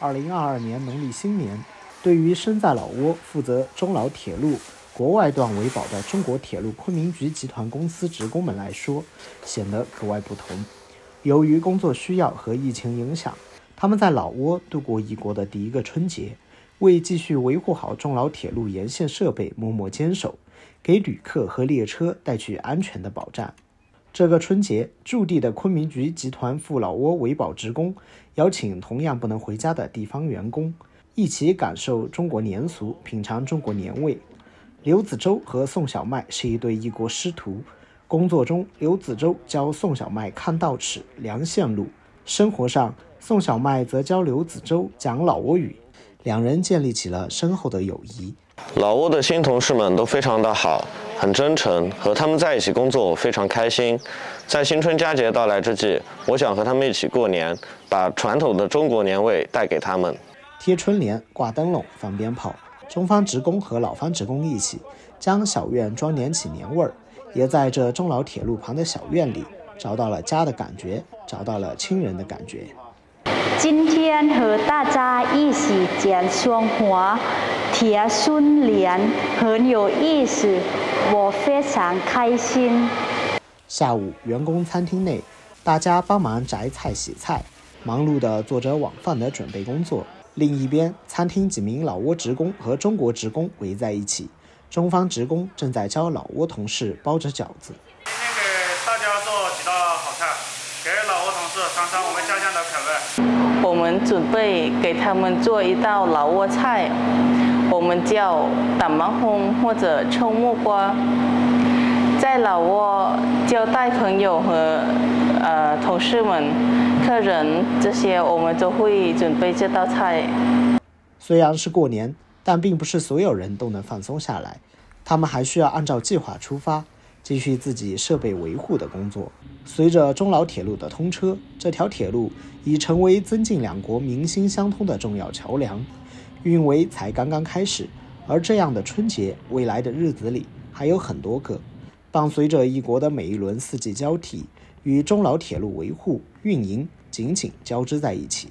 二零二二年农历新年，对于身在老挝负责中老铁路国外段维保的中国铁路昆明局集团公司职工们来说，显得格外不同。由于工作需要和疫情影响，他们在老挝度过异国的第一个春节，为继续维护好中老铁路沿线设备默默坚守，给旅客和列车带去安全的保障。这个春节，驻地的昆明局集团赴老挝维保职工，邀请同样不能回家的地方员工，一起感受中国年俗，品尝中国年味。刘子洲和宋小麦是一对异国师徒，工作中，刘子洲教宋小麦看道尺、量线路；生活上，宋小麦则教刘子洲讲老挝语，两人建立起了深厚的友谊。老挝的新同事们都非常的好。很真诚，和他们在一起工作我非常开心。在新春佳节到来之际，我想和他们一起过年，把传统的中国年味带给他们。贴春联、挂灯笼、放鞭炮，中方职工和老方职工一起将小院装点起年味儿，也在这中老铁路旁的小院里找到了家的感觉，找到了亲人的感觉。今天和大家一起剪双话，贴春联，很有意思。我非常开心。下午，员工餐厅内，大家帮忙摘菜、洗菜，忙碌地做着晚饭的准备工作。另一边，餐厅几名老挝职工和中国职工围在一起，中方职工正在教老挝同事包着饺子。今天给大家做几道好菜，给尝尝我们家乡的口味。我们准备给他们做一道老挝菜。我们叫打麻红或者臭木瓜，在老挝交待朋友和呃同事们、客人这些，我们都会准备这道菜。虽然是过年，但并不是所有人都能放松下来，他们还需要按照计划出发，继续自己设备维护的工作。随着中老铁路的通车，这条铁路已成为增进两国民心相通的重要桥梁。运维才刚刚开始，而这样的春节，未来的日子里还有很多个。伴随着一国的每一轮四季交替，与中老铁路维护运营紧紧交织在一起。